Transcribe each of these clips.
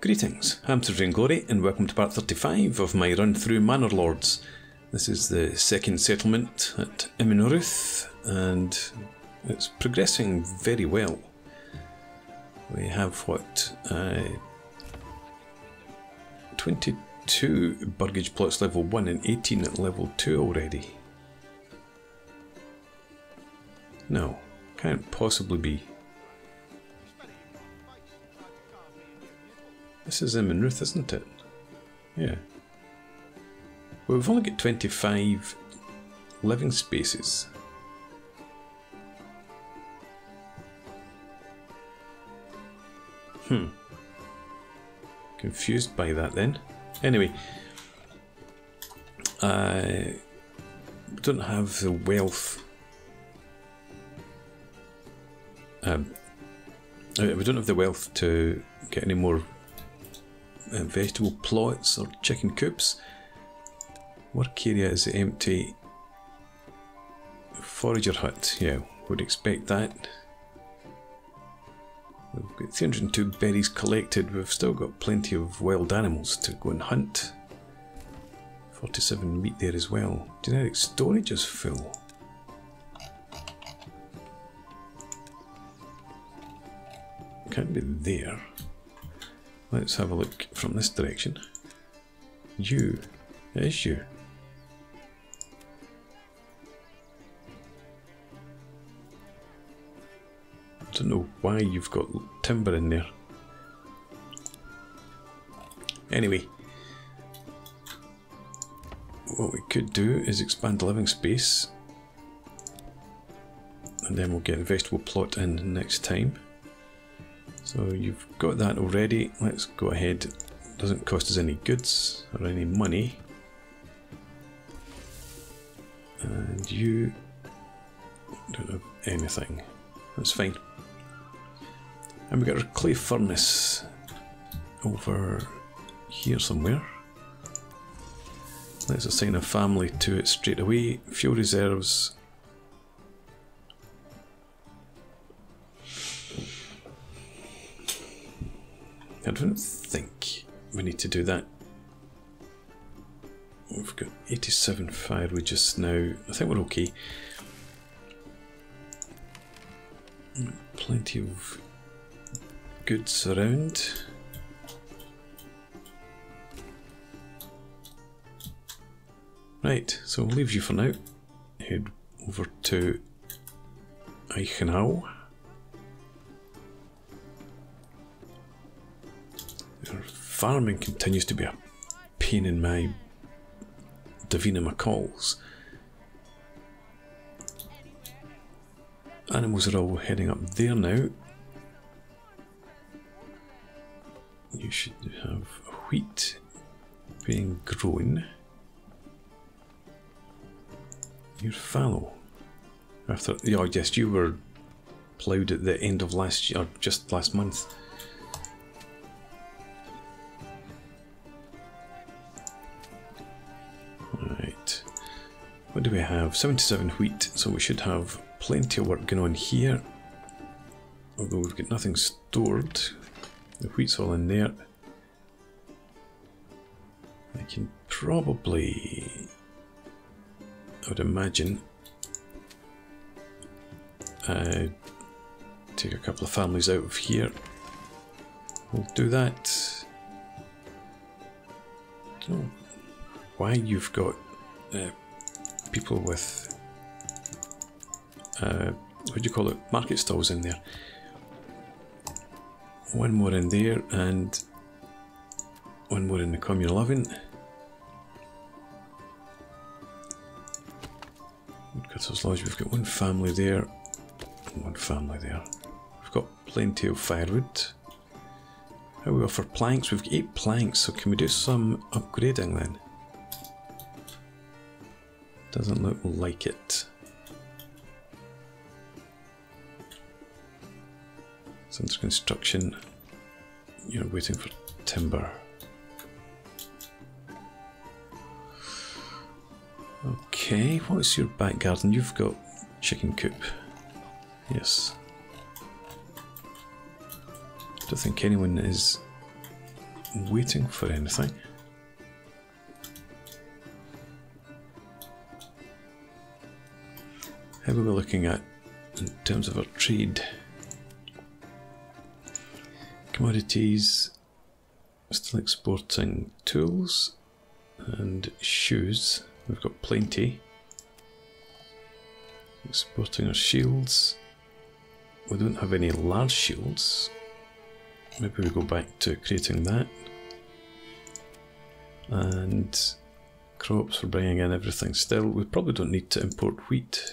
Greetings, I'm Sir Glory, and welcome to part 35 of my run through Manor Lords. This is the second settlement at Immenreuth, and it's progressing very well. We have what? Uh, 22 burgage plots level 1 and 18 at level 2 already. No, can't possibly be. This is Immenreuth, isn't it? Yeah. Well, we've only got 25 living spaces. Hmm. Confused by that then. Anyway, I don't have the wealth. Um, we don't have the wealth to get any more uh, vegetable plots or chicken coops. Work area is empty. Forager hut, yeah, would expect that. We've got 302 berries collected, we've still got plenty of wild animals to go and hunt. 47 meat there as well. Generic storage is full. Can't be there. Let's have a look from this direction. You. It is you. I don't know why you've got timber in there. Anyway, what we could do is expand the living space and then we'll get a vegetable plot in next time. So you've got that already. Let's go ahead. Doesn't cost us any goods or any money. And you don't have anything. That's fine. And we've got our clay furnace over here somewhere. Let's assign a family to it straight away. Fuel reserves I don't think we need to do that. Oh, we've got 87 fired we just now. I think we're okay. Plenty of goods around. Right, so we'll leave you for now. Head over to Eichenau. Farming continues to be a pain in my Davina McCall's. Animals are all heading up there now. You should have wheat being grown. You're fallow. After, oh yes, you were ploughed at the end of last year, or just last month. We have? 77 wheat, so we should have plenty of work going on here. Although we've got nothing stored. The wheat's all in there. I can probably, I would imagine, uh, take a couple of families out of here. We'll do that. Don't know why you've got uh, people with uh, what do you call it? Market stalls in there. One more in there and one more in the communal oven Woodcutter's Lodge, we've got one family there. One family there. We've got plenty of firewood. How we offer planks, we've got 8 planks so can we do some upgrading then doesn't look like it. Since construction, you're waiting for timber. Okay, what's your back garden? You've got chicken coop. Yes. I don't think anyone is waiting for anything. How are we looking at in terms of our trade? Commodities, still exporting tools and shoes. We've got plenty. Exporting our shields. We don't have any large shields. Maybe we go back to creating that. And crops, we're bringing in everything still. We probably don't need to import wheat.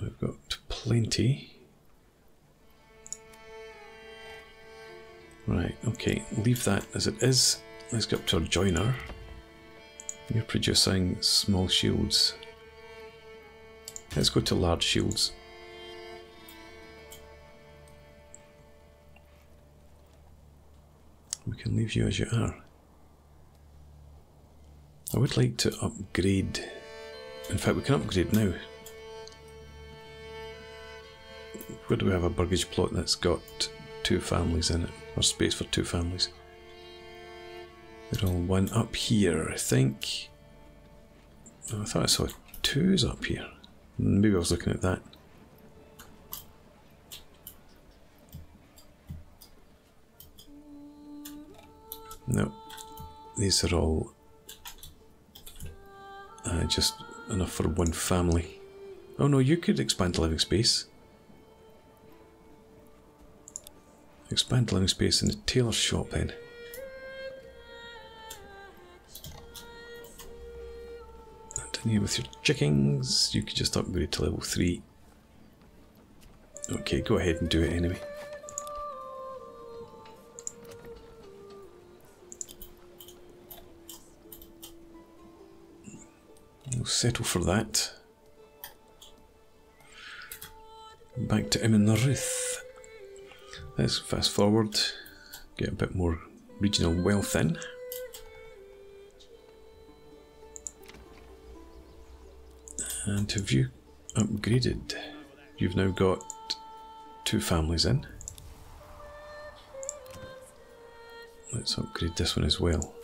We've got plenty. Right, okay, leave that as it is. Let's get up to our joiner. You're producing small shields. Let's go to large shields. We can leave you as you are. I would like to upgrade. In fact, we can upgrade now. Where do we have a burgage plot that's got two families in it? Or space for two families? They're all one up here, I think. Oh, I thought I saw twos up here. Maybe I was looking at that. No, these are all uh, just enough for one family. Oh no, you could expand the living space. Expand living space in the tailor shop then. And in here with your chickens, you could just upgrade to level 3. Okay, go ahead and do it anyway. We'll settle for that. Back to Immenreuth. Let's fast forward, get a bit more regional wealth in. And have you upgraded? You've now got two families in. Let's upgrade this one as well.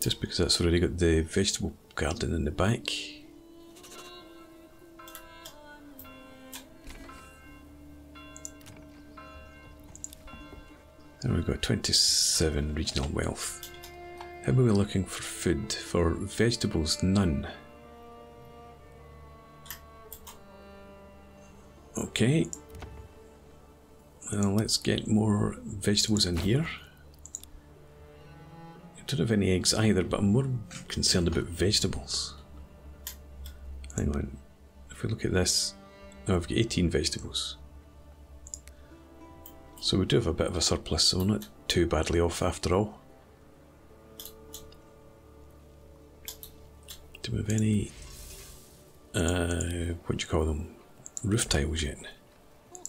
Just because that's already got the vegetable garden in the back. And we've got 27 regional wealth. How are we looking for food? For vegetables, none. Okay. Well, let's get more vegetables in here. I don't have any eggs either, but I'm more concerned about vegetables. Hang on. If we look at this, now I've got 18 vegetables. So we do have a bit of a surplus, so we're not too badly off after all. Do we have any, uh, what do you call them, roof tiles yet?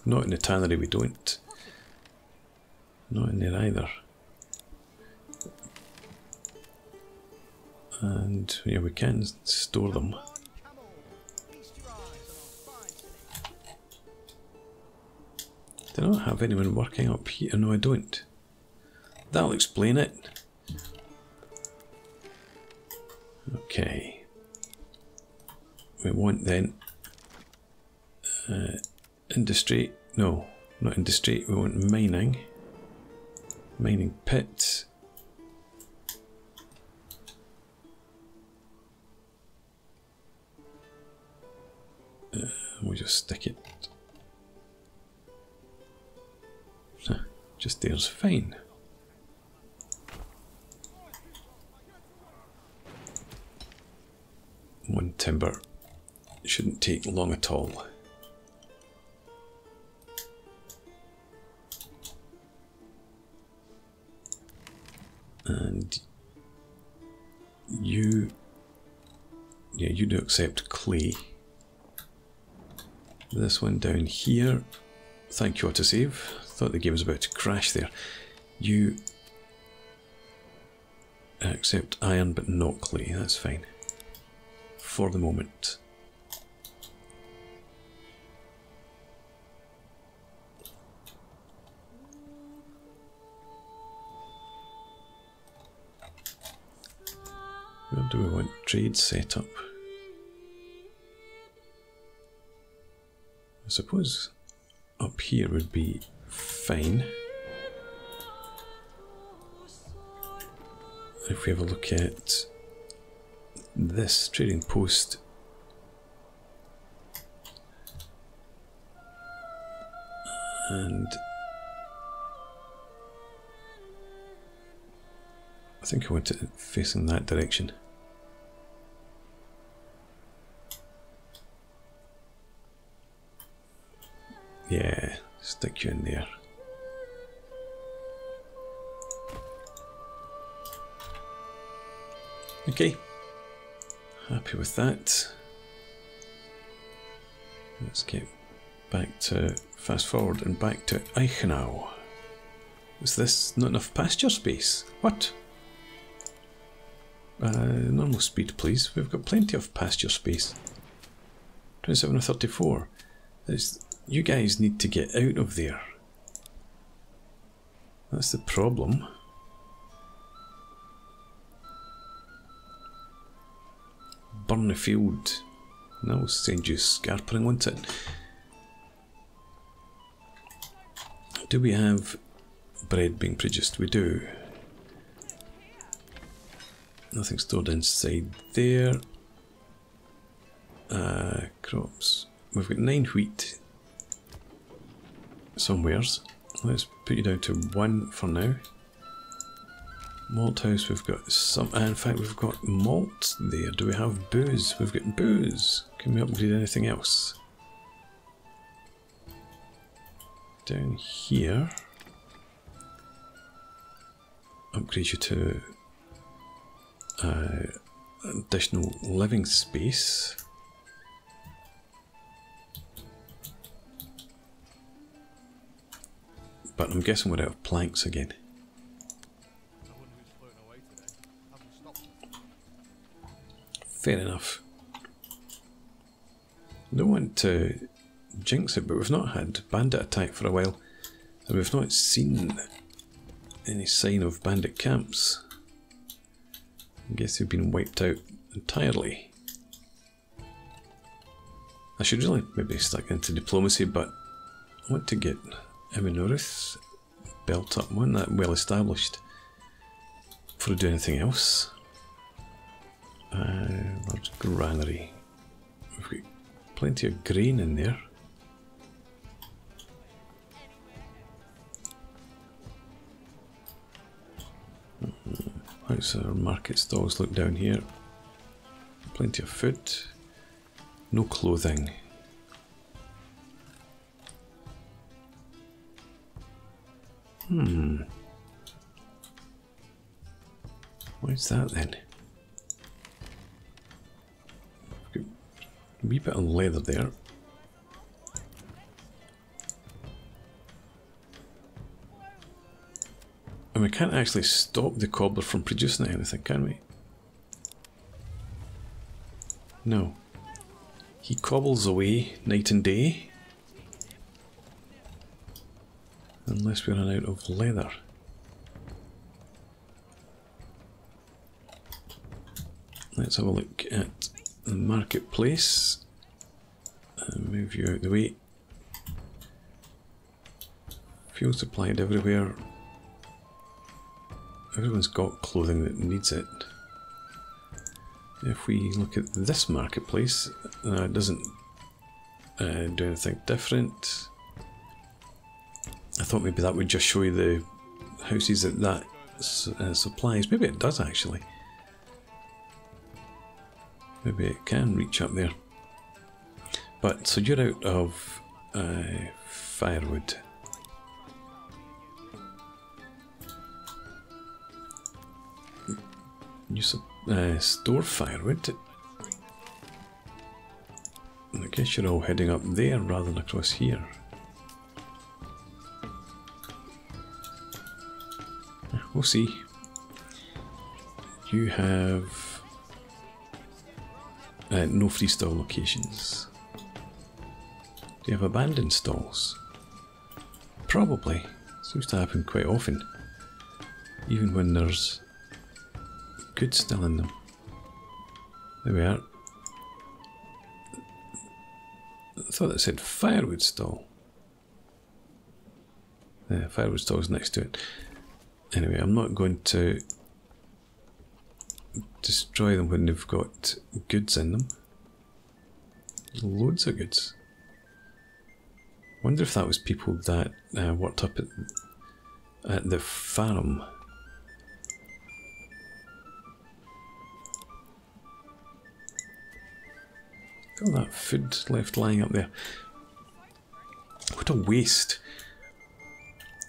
Not in the tannery we don't. Not in there either. And yeah, we can store them. Do I not have anyone working up here? No, I don't. That'll explain it. Okay. We want then uh, industry. No, not industry. We want mining. Mining pits. Uh, we'll just stick it Just deals fine. One timber shouldn't take long at all. And you, yeah, you do accept clay. This one down here, thank you, autosave. Thought the game was about to crash there. You accept iron but not clay, that's fine. For the moment. Where do we want trade set up? I suppose up here would be fine. If we have a look at this trading post and I think I want it facing that direction. Yeah, stick you in there. Okay, happy with that. Let's get back to fast forward and back to Eichenau. Is this not enough pasture space? What? Uh, normal speed, please. We've got plenty of pasture space. 27 or 34. There's, you guys need to get out of there. That's the problem. Burn the field. That will send you scarpering, won't it? Do we have bread being produced? We do. Nothing stored inside there. Uh, crops. We've got nine wheat somewheres. Let's put you down to one for now. Malt house, we've got some. In fact, we've got malt there. Do we have booze? We've got booze. Can we upgrade anything else? Down here, upgrade you to uh, additional living space. But I'm guessing we're out of planks again. Fair enough. Don't want to jinx it, but we've not had bandit attack for a while, and we've not seen any sign of bandit camps. I guess they've been wiped out entirely. I should really maybe stick into diplomacy, but I want to get Immenreuth built up, one that well established before I do anything else. Uh, large granary. We've got plenty of grain in there. How's our market stalls look down here? Plenty of food. No clothing. Hmm. What's that then? A wee bit of leather there. And we can't actually stop the cobbler from producing anything, can we? No. He cobbles away night and day. Unless we run out of leather. Let's have a look at the marketplace. And move you out the way. Fuel supplied everywhere. Everyone's got clothing that needs it. If we look at this marketplace, uh, it doesn't uh, do anything different. I thought maybe that would just show you the houses that that uh, supplies. Maybe it does actually. Maybe it can reach up there. But so you're out of uh, firewood. You uh, store firewood. I guess you're all heading up there rather than across here. We'll see. You have uh, no freestall locations. Do you have abandoned stalls? Probably. Seems to happen quite often. Even when there's good still in them. There we are. I thought it said firewood stall. Yeah, firewood stall is next to it. Anyway, I'm not going to destroy them when they've got goods in them. Loads of goods. Wonder if that was people that uh, worked up at, at the farm. All that food left lying up there. What a waste.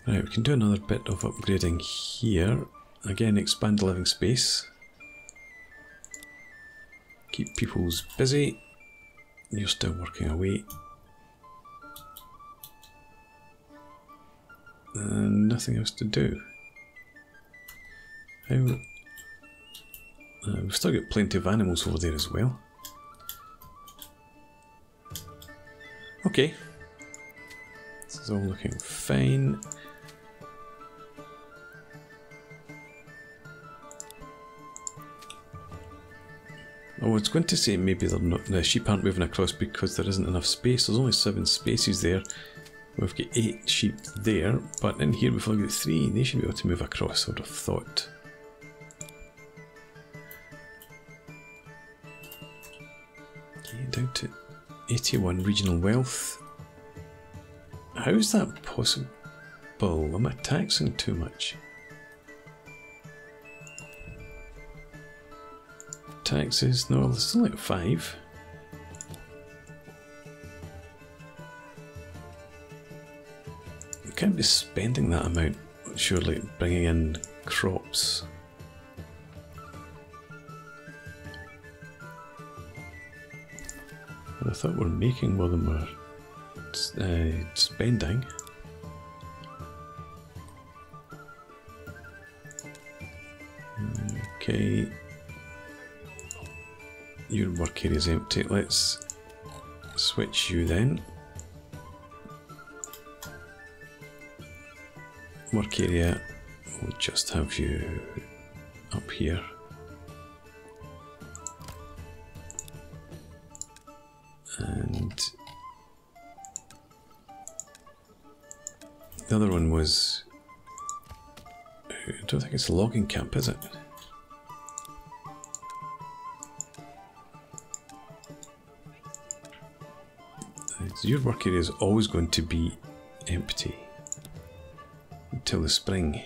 Right, we can do another bit of upgrading here. Again, expand the living space. Keep people's busy. You're still working away. And nothing else to do. How, uh, we've still got plenty of animals over there as well. Okay. This is all looking fine. Oh, I was going to say maybe not, the sheep aren't moving across because there isn't enough space. There's only seven spaces there. We've got eight sheep there, but in here we've only got three. They should be able to move across, I would have thought. Okay, down to 81 regional wealth. How is that possible? Am I taxing too much? Taxes. No, there's still like five. You can't be spending that amount, surely, bringing in crops. I thought we are making more than we're uh, spending. Okay, your work area is empty. Let's switch you then. Work area, we'll just have you up here. And the other one was, I don't think it's a logging camp, is it? Your work area is always going to be empty until the spring.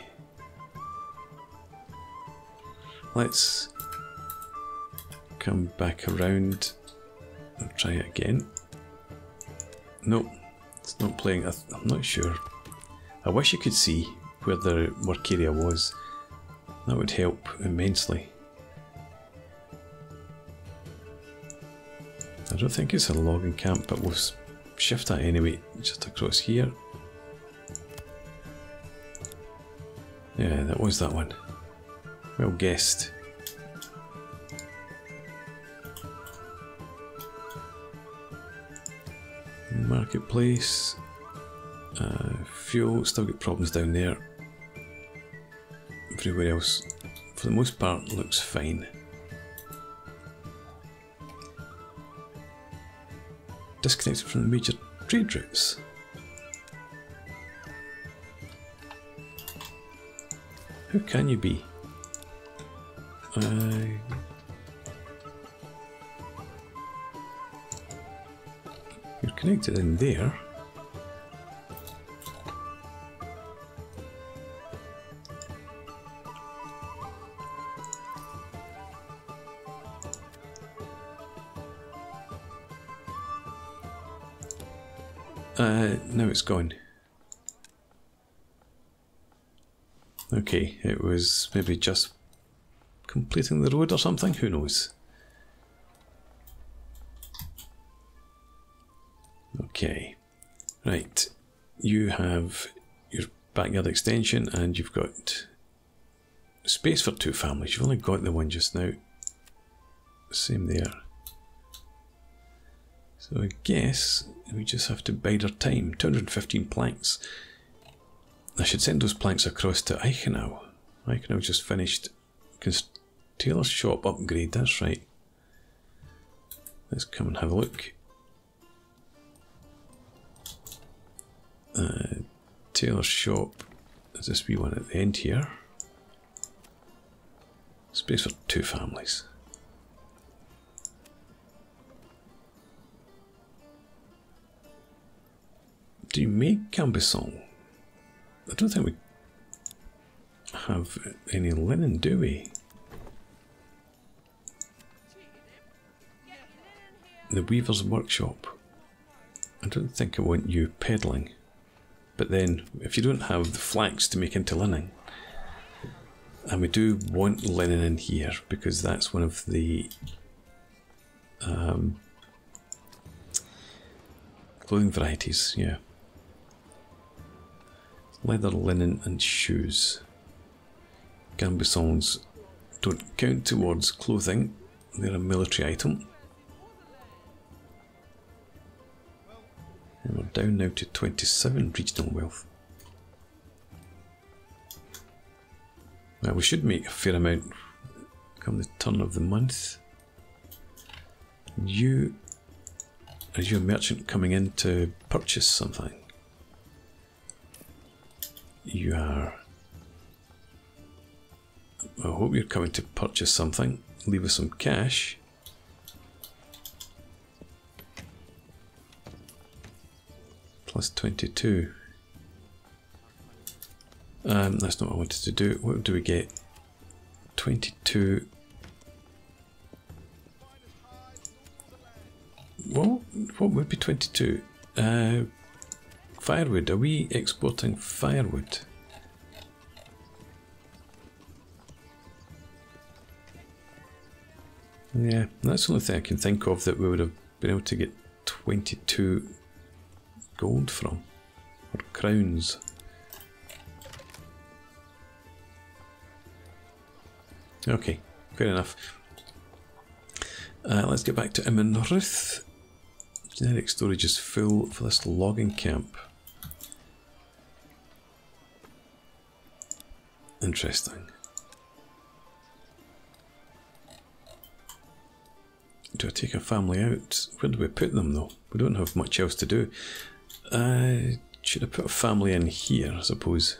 Let's come back around and try it again. Nope, it's not playing. I am not sure. I wish you could see where the work area was. That would help immensely. I don't think it's a logging camp, but we'll shift that anyway, just across here. Yeah, that was that one. Well guessed. Marketplace. Uh, fuel, still got problems down there. Everywhere else, for the most part, looks fine. Disconnected from the major trade routes. Who can you be? Uh, you're connected in there. It's gone. Okay, it was maybe just completing the road or something, who knows. Okay, right, you have your backyard extension and you've got space for two families. You've only got the one just now. Same there. So I guess we just have to bide our time. 215 planks. I should send those planks across to Eichenau. Eichenau just finished tailor's shop upgrade, that's right. Let's come and have a look. Uh, tailor shop. Is this wee one at the end here? Space for two families. Do you make gambeson? I don't think we have any linen, do we? The Weaver's Workshop. I don't think I want you peddling. But then, if you don't have the flax to make into linen, and we do want linen in here because that's one of the um, clothing varieties, yeah. Leather, linen, and shoes. Gambesons don't count towards clothing, they're a military item. And we're down now to 27 regional wealth. Now we should make a fair amount come the turn of the month. You, as your merchant coming in to purchase something, you are. I hope you're coming to purchase something. Leave us some cash. plus 22. Um, that's not what I wanted to do. What do we get? 22. What, what would be 22? Uh, firewood. Are we exporting firewood? Yeah, that's the only thing I can think of that we would have been able to get 22 gold from? Or crowns? Okay, fair enough. Uh, let's get back to Immenreuth. Generic storage is full for this logging camp. Interesting. Do I take a family out? Where do we put them though? We don't have much else to do. Should I put a family in here, I suppose?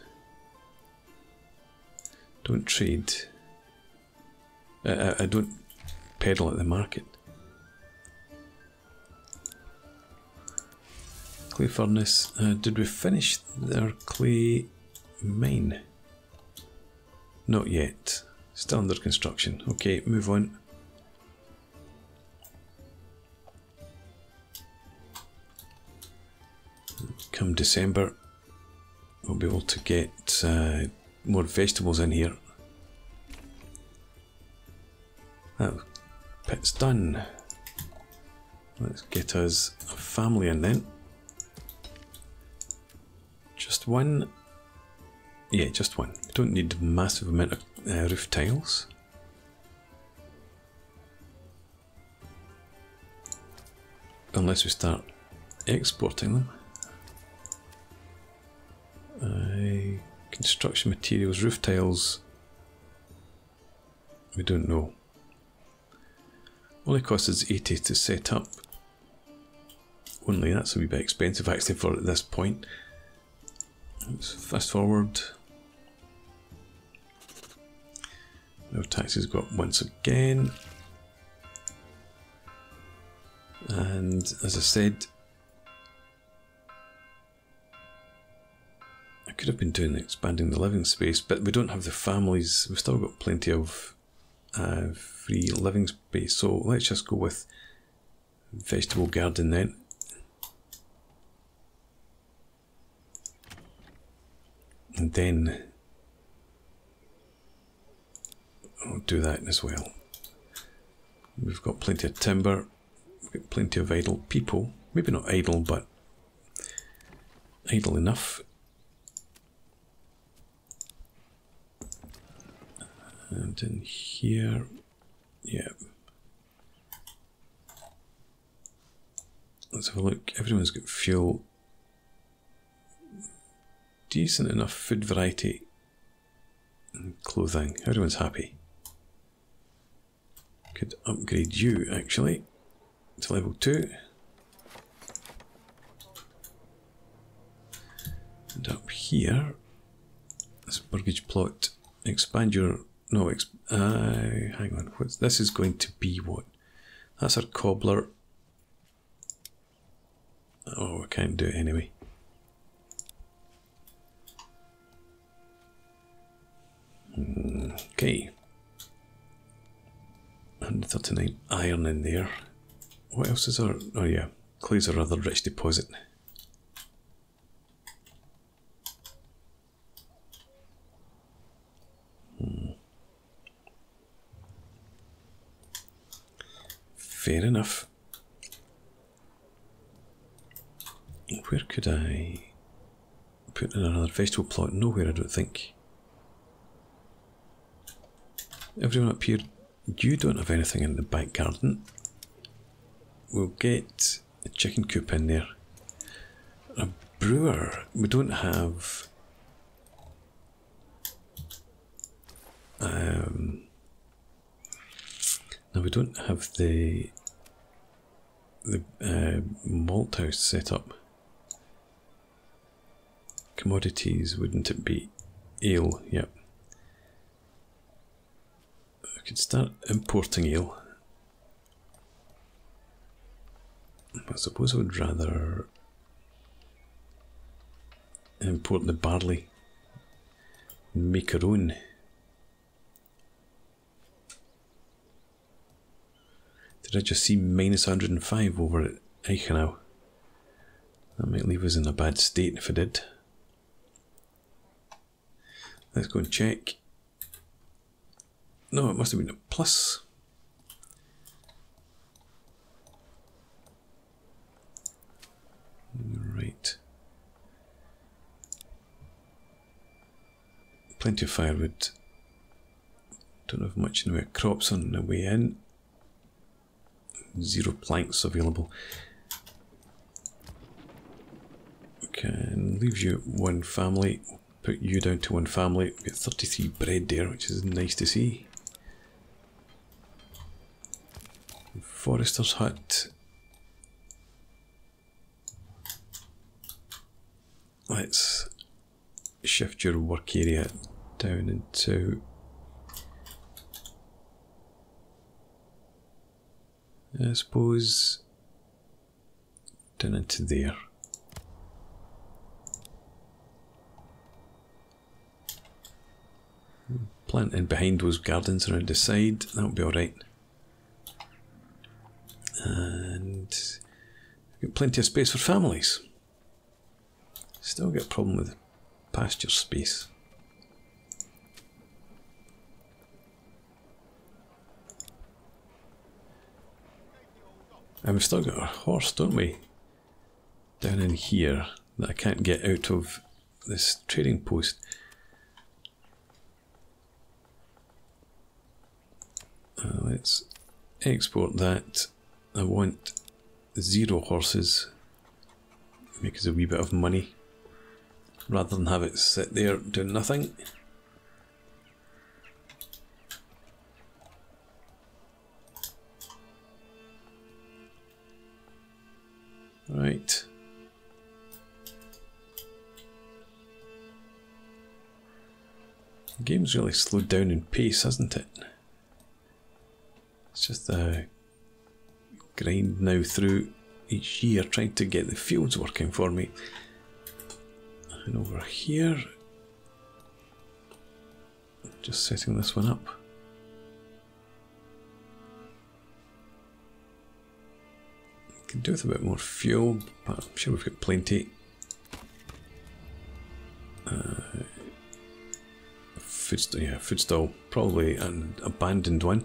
Don't trade. Uh, I, I don't peddle at the market. Clay furnace. Uh, did we finish their clay mine? Not yet. Still under construction. Okay, move on. come December, we'll be able to get uh, more vegetables in here. Oh, pit's done. Let's get us a family in then. Just one. Yeah, just one. Don't need a massive amount of uh, roof tiles. Unless we start exporting them. Uh, construction materials, roof tiles. We don't know. Only costs us 80 to set up. Only that's a wee bit expensive actually for at this point. Let's fast forward. No taxes got once again. And as I said, I could have been doing expanding the living space, but we don't have the families. We've still got plenty of uh, free living space, so let's just go with vegetable garden then. And then I'll do that as well. We've got plenty of timber, we've got plenty of idle people. Maybe not idle, but idle enough And in here, yeah. Let's have a look. Everyone's got fuel. Decent enough food variety and clothing. Everyone's happy. Could upgrade you actually. to level 2. And up here, this burgage plot, expand your, no, exp, uh, hang on, what's, this is going to be what? That's our cobbler. Oh, I can't do it anyway. Okay. 139 iron in there. What else is there? Oh yeah, clay's a rather rich deposit. Hmm. Fair enough. Where could I put in another vegetable plot? Nowhere, I don't think. Everyone up here, you don't have anything in the back garden. We'll get a chicken coop in there. A brewer, we don't have... Um, no, we don't have the the uh, malt house set up. Commodities, wouldn't it be? Ale, yep. I could start importing ale. I suppose I would rather import the barley and make our own. Did I just see minus 105 over at Eichenau? That might leave us in a bad state if I did. Let's go and check. No, it must have been a plus. Right. Plenty of firewood. Don't have much in the way of crops on the way in. Zero planks available. Can leave you one family. Put you down to one family. Get 33 bread there, which is nice to see. Forester's hut. Let's shift your work area down into I suppose down into there. Plant in behind those gardens around the side, that'll be alright. And we've got plenty of space for families. Still get a problem with pasture space. And we've still got our horse, don't we? Down in here that I can't get out of this trading post. Uh, let's export that. I want zero horses. Make us a wee bit of money. Rather than have it sit there doing nothing. Right. The game's really slowed down in pace, hasn't it? It's just a grind now through each year trying to get the fields working for me. And over here, just setting this one up. Can do with a bit more fuel, but I'm sure we've got plenty. Uh, food, yeah, food stall, probably an abandoned one.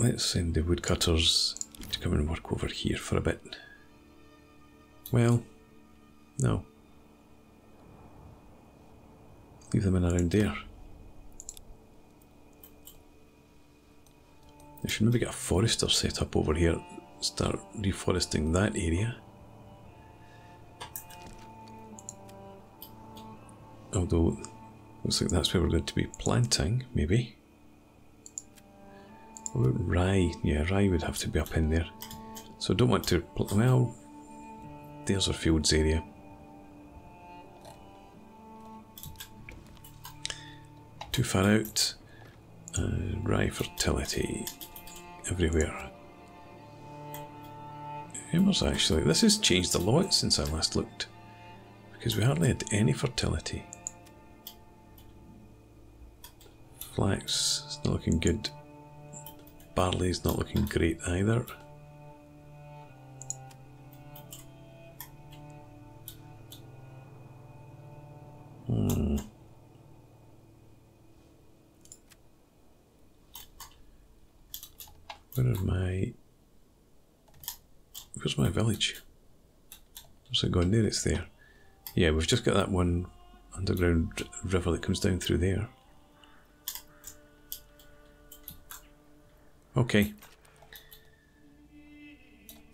Let's send the woodcutters to come and work over here for a bit. Well, no. Leave them in around there. I should maybe get a forester set up over here, start reforesting that area. Although, looks like that's where we're going to be planting, maybe. What about rye? Yeah, rye would have to be up in there. So I don't want to... Well, there's our fields area. Too far out. Uh, rye fertility everywhere. Humours actually. This has changed a lot since I last looked. Because we hardly had any fertility. Flax is not looking good. Barley is not looking great either. Hmm. Where are my... Where's my village? Where's it gone? There it's there. Yeah, we've just got that one underground river that comes down through there. Okay.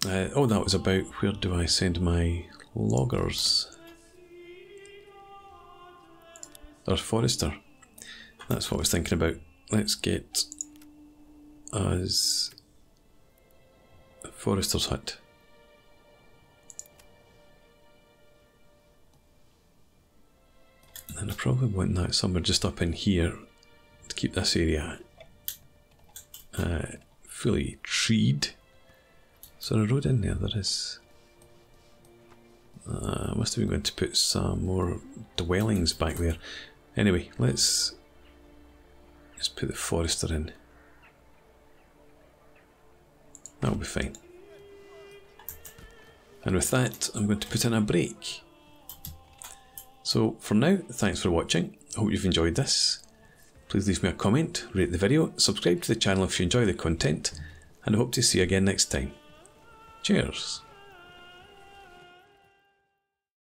Uh, oh, that was about where do I send my loggers? Or forester. That's what I was thinking about. Let's get us forester's hut. And I probably want that somewhere just up in here to keep this area uh, fully treed. There a road in there? There is. Uh, I must have been going to put some more dwellings back there. Anyway, let's let's put the forester in. That'll be fine. And with that, I'm going to put in a break. So for now, thanks for watching. I hope you've enjoyed this. Please leave me a comment, rate the video, subscribe to the channel if you enjoy the content, and I hope to see you again next time. Cheers!